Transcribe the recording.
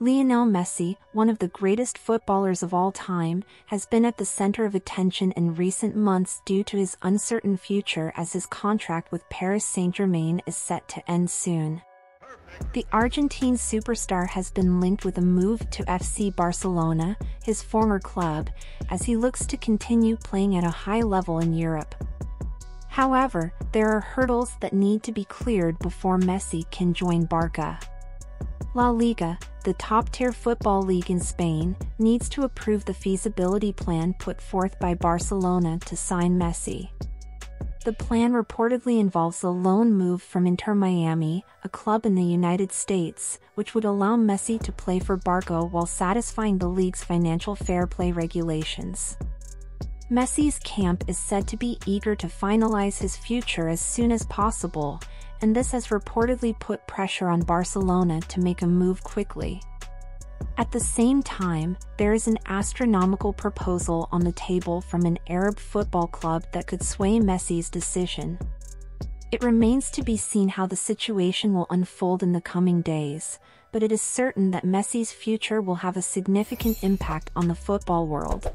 Lionel Messi, one of the greatest footballers of all time, has been at the center of attention in recent months due to his uncertain future as his contract with Paris Saint-Germain is set to end soon. The Argentine superstar has been linked with a move to FC Barcelona, his former club, as he looks to continue playing at a high level in Europe. However, there are hurdles that need to be cleared before Messi can join Barca. La Liga, the top-tier football league in Spain, needs to approve the feasibility plan put forth by Barcelona to sign Messi. The plan reportedly involves a loan move from Inter Miami, a club in the United States, which would allow Messi to play for Barca while satisfying the league's financial fair play regulations. Messi's camp is said to be eager to finalize his future as soon as possible, and this has reportedly put pressure on Barcelona to make a move quickly. At the same time, there is an astronomical proposal on the table from an Arab football club that could sway Messi's decision. It remains to be seen how the situation will unfold in the coming days, but it is certain that Messi's future will have a significant impact on the football world.